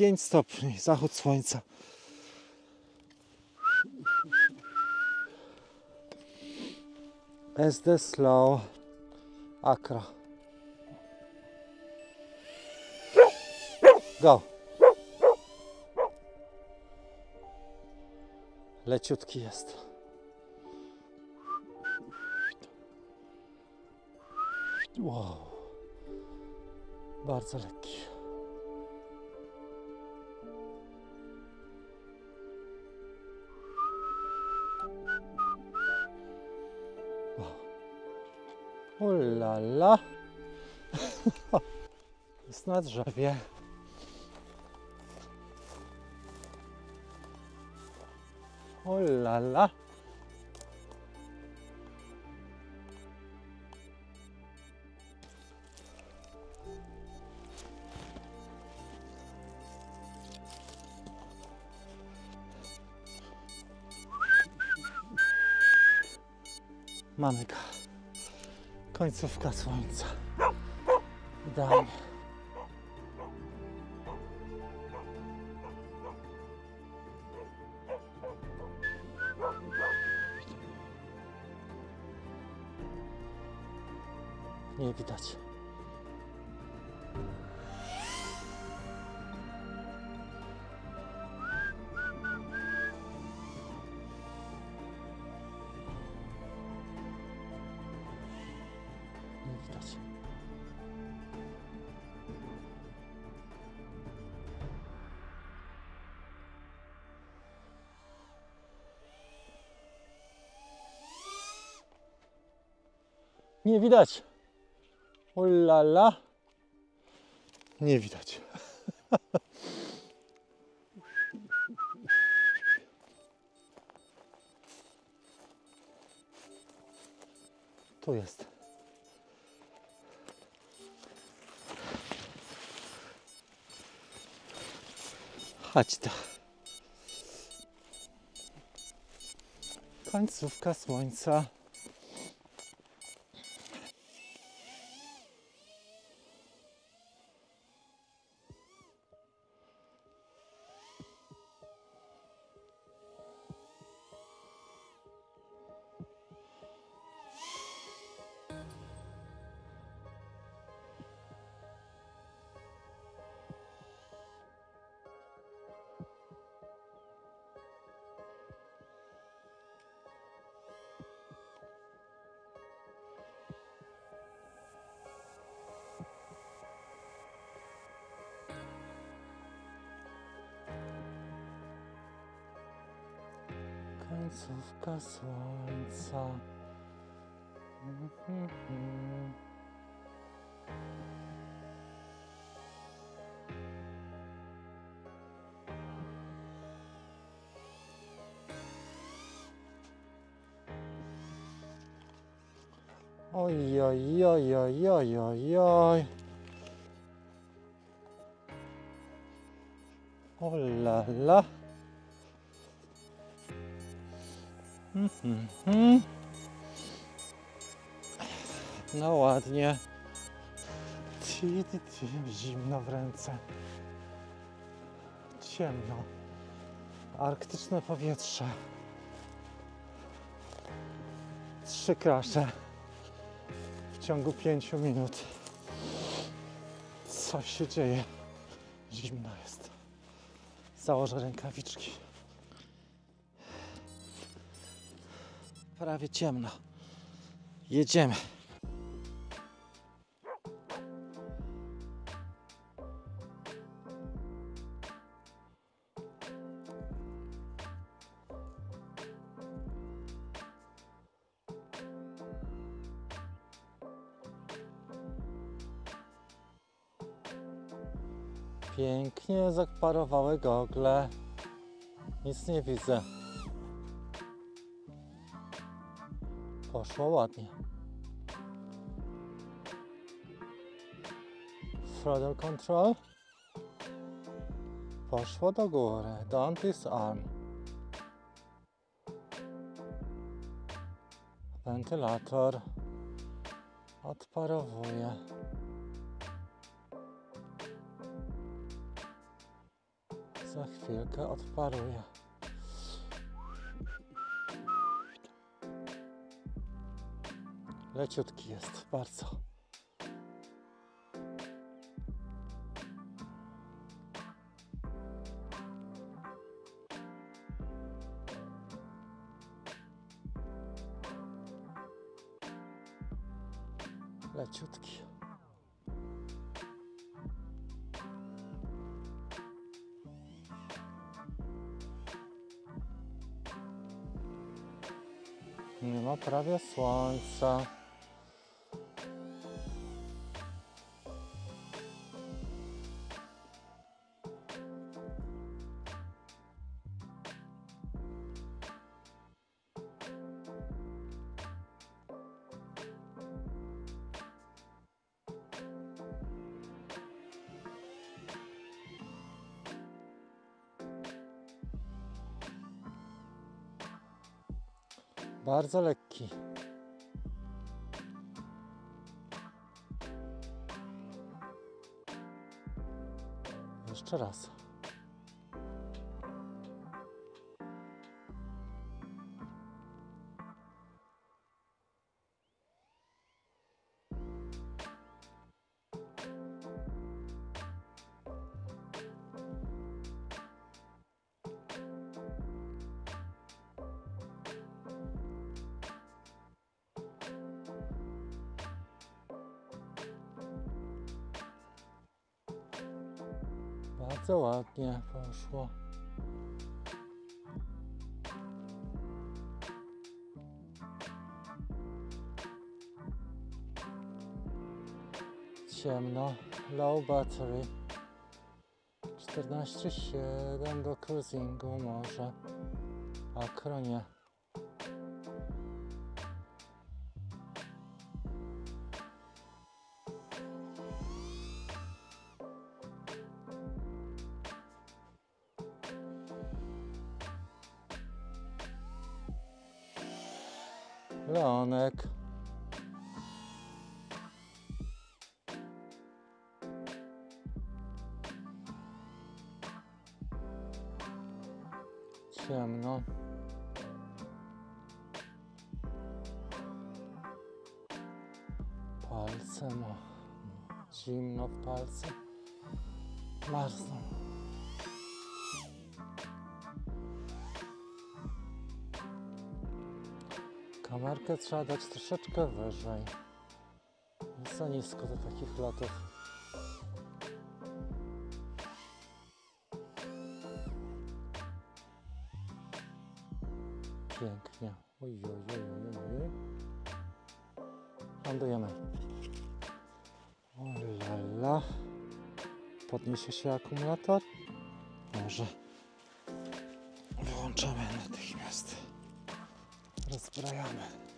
5 stopni, zachód słońca. SD Slow Acro. Go. Leciutki jest. Wow. Bardzo lekki. Ulala. Jest na drzewie. Ulala. Mamy go. Końcówka słońca. Idealnie. Nie widać. Nie widać. Nie widać. Ulala. Nie widać. Tu jest. Chodź to. Końcówka słońca. Końcówka słońca. Mhm. Oj, oj, oj, oj, oj, oj, oj. O la la. No ładnie. Ti, zimno w ręce. Ciemno. Arktyczne powietrze. Trzy krasze w ciągu pięciu minut. Co się dzieje? Zimno jest. Założę rękawiczki. Prawie ciemno. Jedziemy. Pięknie zaparowały gogle. Nic nie widzę. Poszło ładnie. Throttle control. Poszło do góry. Don't disarm. Wentylator odparowuje. Za chwilkę odparuję. Leciutki jest, bardzo. Leciutki. Nie ma prawie słońca. Bardzo lekki. Jeszcze raz. Bardzo ładnie poszło. Ciemno, low battery. 14,7 do cruisingu może. Akro Leonek. Ciemno. Palce ma. Zimno w palce. Marzną. Kamerkę trzeba dać troszeczkę wyżej. Za nisko do takich lotów. Pięknie. Oj, oj, oj, oj, oj. Lądujemy. O la la. Podniesie się akumulator? Może. Wyłączamy natychmiast. Rozbrajamy.